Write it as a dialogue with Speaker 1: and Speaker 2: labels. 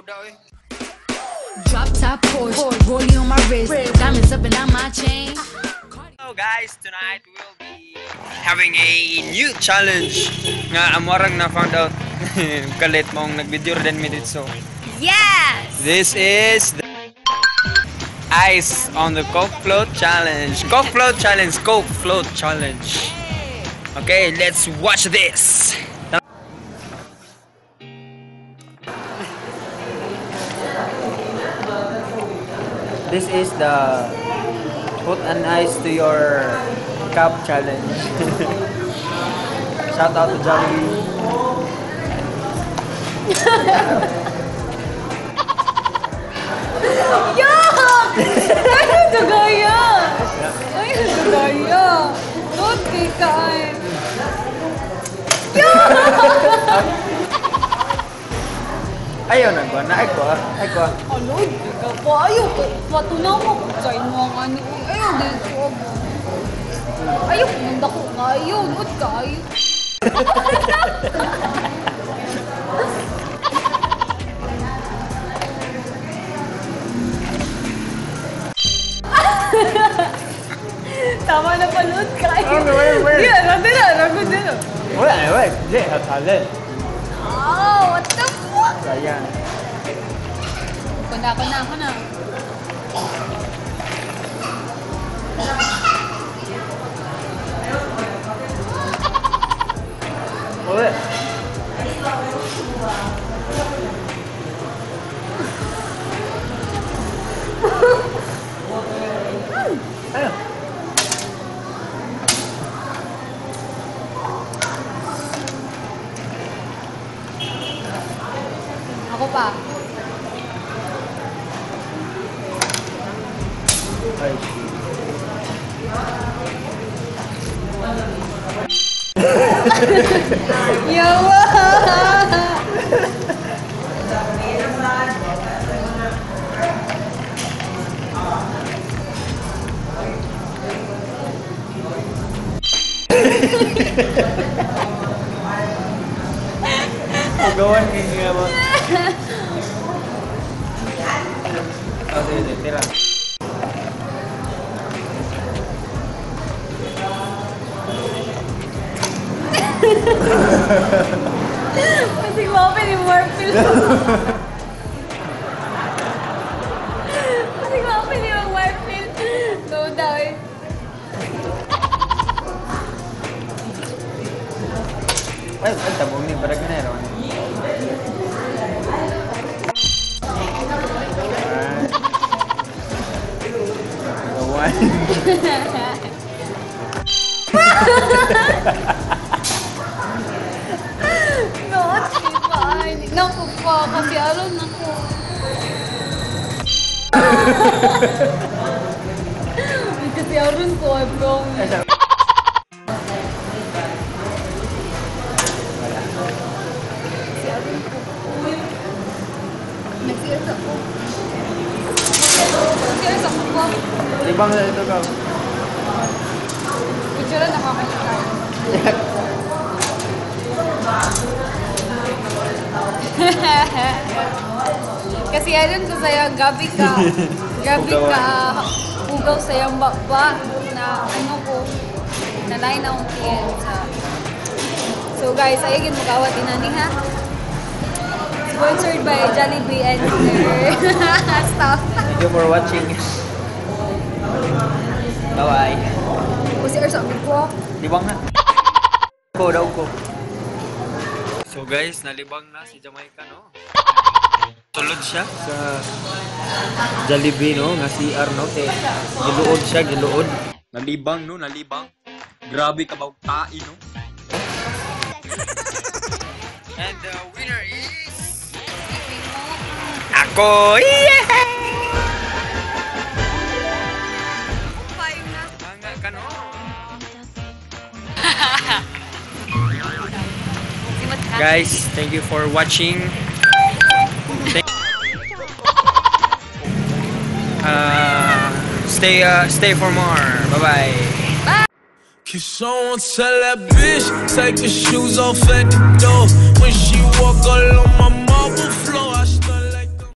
Speaker 1: duda eh.
Speaker 2: Drop top Porsche, rollie on my wrist, diamonds up and down my chain.
Speaker 1: Hello guys, tonight we'll be having a new challenge nga amwarang na found out kalit mong nag-video rin mi dito.
Speaker 2: Yes!
Speaker 1: This is the Ice on the Coke Float Challenge. Coke Float Challenge, Coke Float Challenge. Okay, let's watch this. This is the put an ice to your cup challenge. Shout out to Jollibee.
Speaker 3: Yuck! Ay, nagagaya! Ay, nagagaya! Don't kay kain.
Speaker 1: Ayaw na ba? Naay ko ah. Ay ko ah.
Speaker 3: Ano, di ka pa. Ayaw ko. Matunaw mo ko sa inyo ang ani. Ayaw, di ko ako. Ayaw, kumanda ko ka. Ayaw, not ka. Ayaw. Tama na panood ka.
Speaker 1: Okay, wait, wait.
Speaker 3: Yeah, rado na, rado na.
Speaker 1: Wala na, wala. Hindi, hathalin.
Speaker 3: Oh, what the ห
Speaker 1: ลา
Speaker 3: ยอ
Speaker 1: ย่า
Speaker 3: งค
Speaker 1: น
Speaker 3: ดา
Speaker 1: คนนางคนนาง Yo! We're going.
Speaker 3: Kasi mapin yung Marfil. Kasi mapin yung Marfil. No doubt.
Speaker 1: Ay, ay, tabong ni Barag na yun. Pagawan.
Speaker 3: Pa, kasi alam na ko. kasi alam ko, I promise. Ako. Ako po.
Speaker 1: Ibang sa ito ka.
Speaker 3: Picture na nakakalimutan. Kasi alam ko sa'yo, gabi ka. Gabi ka. Ugaw sa'yo bakba na ano ko. Nalay na akong tiyan sa... So guys, ayagin mo kawat inani ha. Sponsored by Jollibee and their staff.
Speaker 1: Thank you for watching. Bye-bye.
Speaker 3: Kasi or sabi ko,
Speaker 1: Libang na. Ko daw ko. Guys, nalibang na si Jamaica, no? Tulod siya sa Jollibee, no? Nga CR, no? Kay giluod siya, giluod. Nalibang, no? Nalibang. Grabe ka ba tae, no? And the winner is... Ako! Yeah! Guys, thank you for watching. Thank uh, stay uh, stay for more. Bye bye.
Speaker 4: Someone tell that bitch take the shoes off at the door when she walk all on